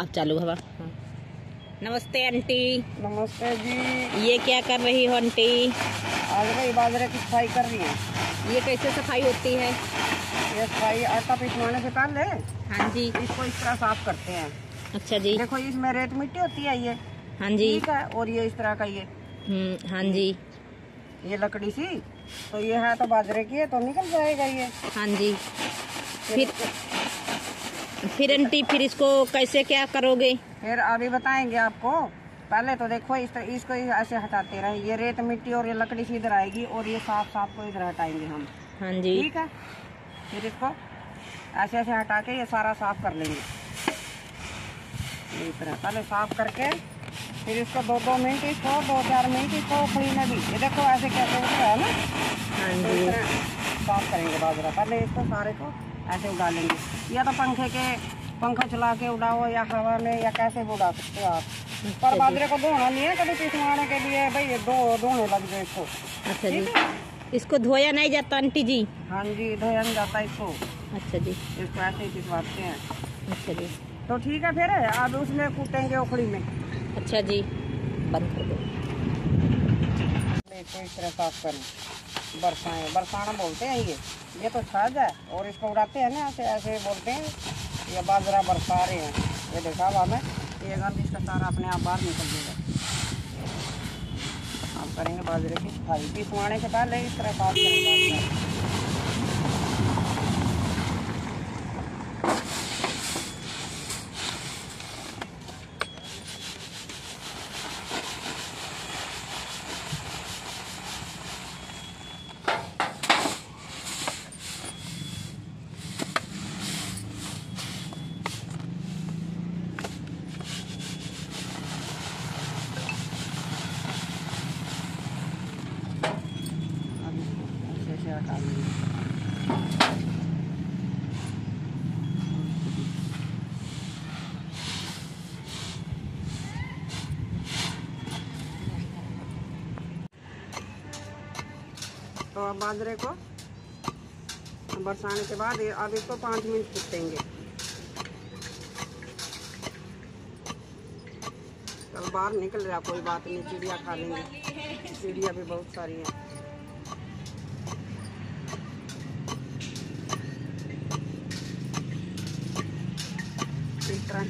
अब चालू हवा। हाँ। नमस्ते आंटी। नमस्ते जी। ये क्या कर रही हो आंटी? भाई बाजरे की सफ़ाई कर रही है। ये कैसे सफ़ाई होती है? ये सफ़ाई आटा पिसवाने से पहले हाँ जी। इसको इस तरह साफ़ करते हैं। अच्छा जी। देखो इसमें रेत मिट्टी होती है ये। हाँ जी। ठीक है और ये इस तरह का ये। हम्म, हाँ जी। ये लकड़ी सी तो ये है तो बाजरे की है तो निकल जाएगा ये। हाँ जी। फिर फिर आंटी फिर इसको कैसे क्या करोगे? फिर अभी बताएँगे आपको। पहले तो देखो इस तरह इसको ऐसे हटाते रहे। ये रेत मिट्टी और ये लकड़ी इधर आएगी और ये साफ़ साफ़ को इधर हटाएँगे हम। हाँ जी। ठीक है? फिर इसको ऐसे ऐसे हटा के ये सारा साफ़ कर लेंगे। इस तरह। पहले साफ़ करके फिर इसको दो दो मिनट इसको दो चार मिनट इसको उखड़ी में भी। ये देखो ऐसे कैसे रहा है ना? हाँ तो जी। साफ़ करेंगे बाजरा। पहले इसको सारे को ऐसे उड़ा लेंगे। या तो पंखे के पंखा चला के उड़ाओ या हवा में या कैसे भी उड़ा सकते हो आप। पर बाजरे को धोना नहीं है कभी पिसवाने के लिए। भाई ये दो धोने लग जाए इसको। अच्छा जी। इसको धोया नहीं जाता आंटी जी? हाँ जी धोया नहीं जाता इसको। अच्छा जी। इसको ऐसे ही पिसवाते हैं। अच्छा जी। तो ठीक है फिर अब उसमें कूटेंगे उखड़ी में। अच्छा जी। बंद कर दो। इसको इस तरह साफ़ करें बरसाए। बरसाना बोलते हैं ये। ये तो छाज है और इसको उड़ाते हैं ना, ऐसे ऐसे बोलते हैं। ये बाजरा बरसा रहे हैं। ये देखा हुआ मैं ये गंद इसका सारा अपने आप बाहर निकल जाएगा आप करेंगे बाजरे की सफ़ाई पिसवाने से पहले इस तरह साफ़ करेंगे ऐसे हटा लेंगे तो अब बाजरे को बरसाने के बाद अब इसको पाँच मिनट कुटेंगे चल बाहर निकल रहा, कोई बात नहीं, चिड़िया खा लेंगे। चिड़िया भी बहुत सारी हैं।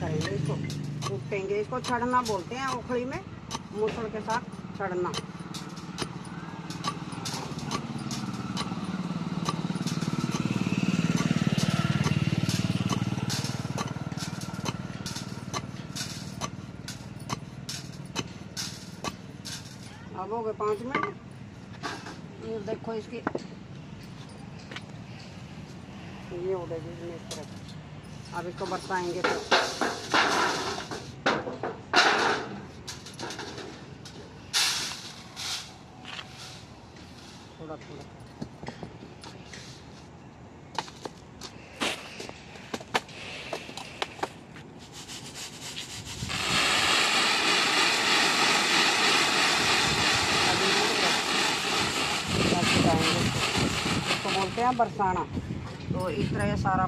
करेंगे इसको। कूटेंगे इसको, छड़ना बोलते हैं उखड़ी में मूसल के साथ छड़ना। अब हो गए पाँच मिनट। ये देखो इसकी। ये हो गई इस तरह अब इसको बरसाएँगे तो। थोड़ा थोड़ा बोलते हैं बरसाना तो इस तरह ये सारा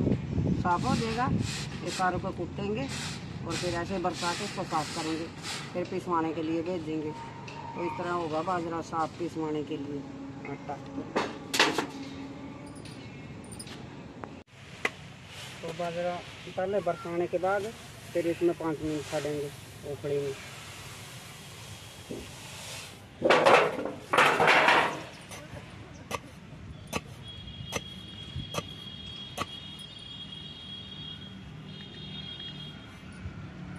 साफ़ हो जाएगा। ये सारों को कूटेंगे और फिर ऐसे बरसा के इसको साफ़ करेंगे। फिर पिसवाने के लिए भेज देंगे। तो इस तरह होगा बाजरा साफ़ पिसवाने के लिए। तो बाजरा पहले बरसाने के बाद फिर इसमें पाँच मिनट छाड़ेंगे उखड़ी में।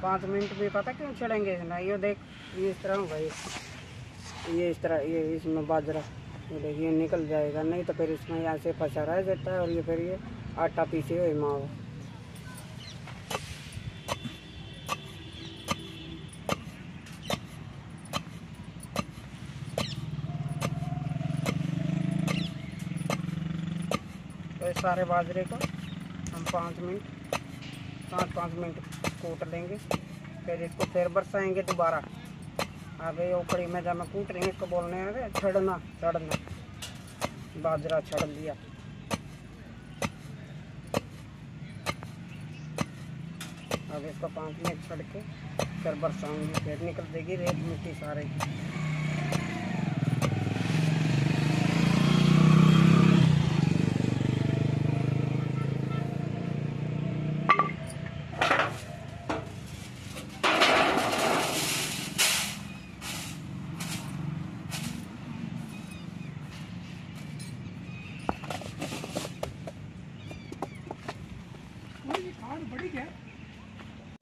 पाँच मिनट भी पता क्यों चढ़ेंगे इसमें ये देख, ये इस तरह होगा ये ये इस तरह, ये इसमें बाजरा ये देखिए, निकल जाएगा। नहीं तो फिर इसमें यहाँ से फंसा रह जाता है और ये फिर ये आटा पीसे हुए माव तो सारे बाजरे को हम पाँच मिनट पाँच पाँच मिनट कूट लेंगे। फिर इसको फिर बरसाएँगे दोबारा। आगे ओकड़ी में जब कूट रही हूँ इसको बोलने हैं छड़ना छड़ना बाजरा छड़ दिया। अब इसको पाँच मिनट छड़ के फिर बरसाऊँगी, फिर निकल देगी रेत मिट्टी सारे।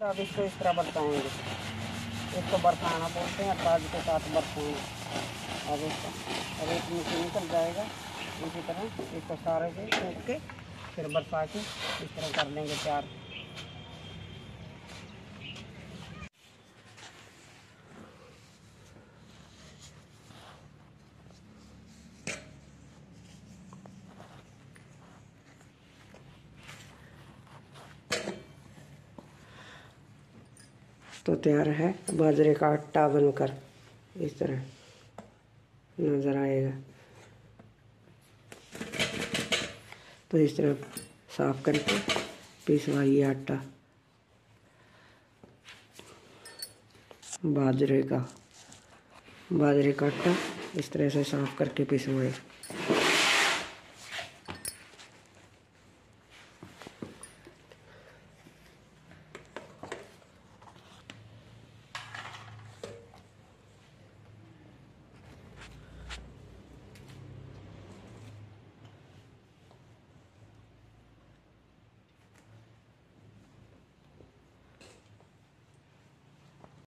अब इसको इस तरह बरसाएँगे। इसको बरसाना बोलते हैं ताज के साथ बरसाना अब इसको, अब एक नीचे निकल जाएगा, इसी तरह इसको सारे से सूख के फिर बरसा के इस तरह कर लेंगे तैयार तो तैयार है। बाजरे का आटा बनकर इस तरह नज़र आएगा। तो इस तरह साफ़ करके पिसवाइए आटा। बाजरे का बाजरे का आटा इस तरह से साफ़ करके पिसवाएँ